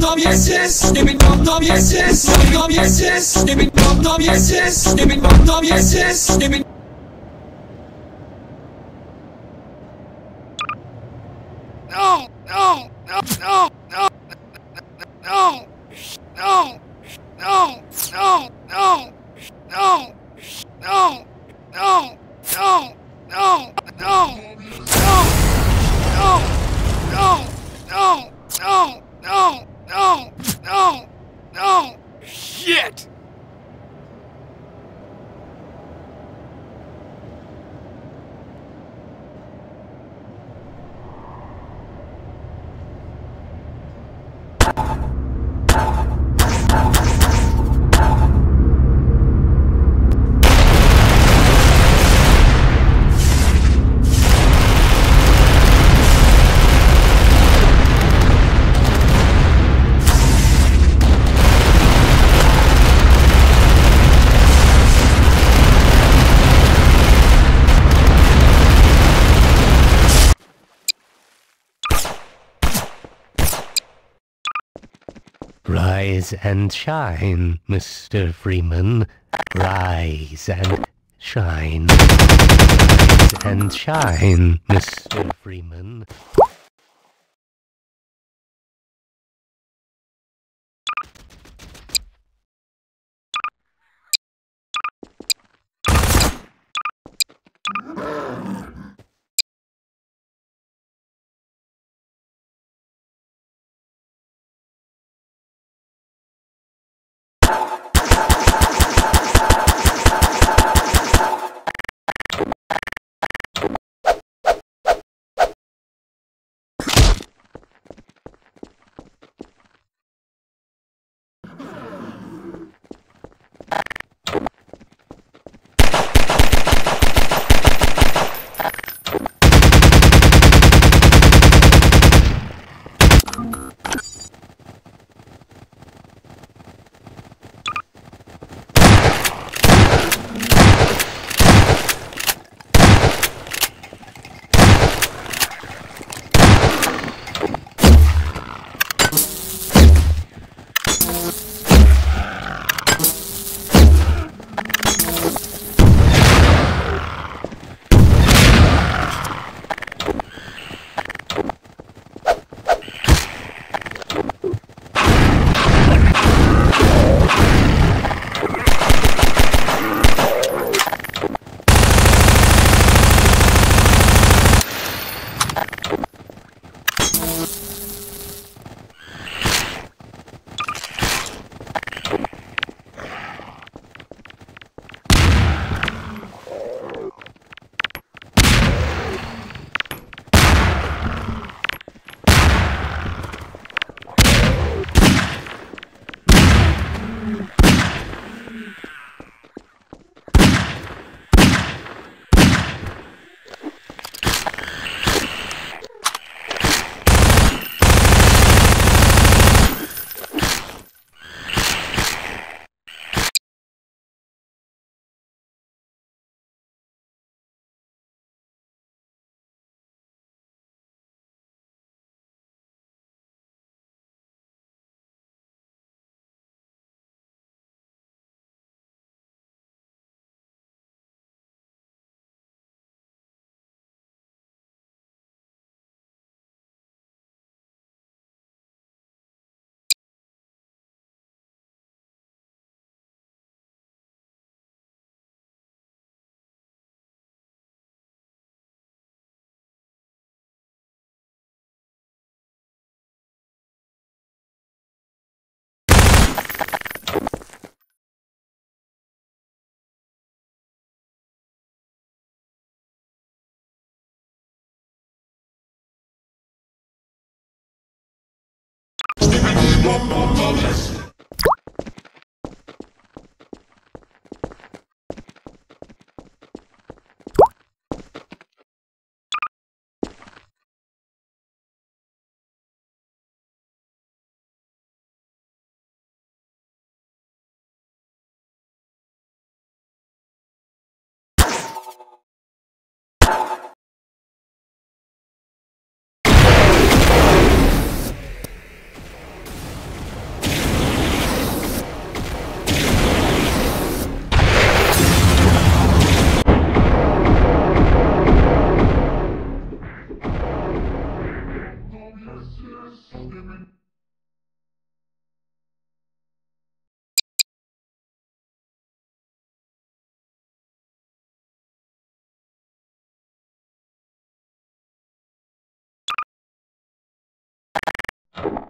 nom yes yes Give me yes yes nom yes yes Give me yes yes Give me yes yes Give me No, Rise and shine, Mr. Freeman. Rise and shine. Rise and shine, Mr. Freeman. bum bum bum. you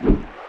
you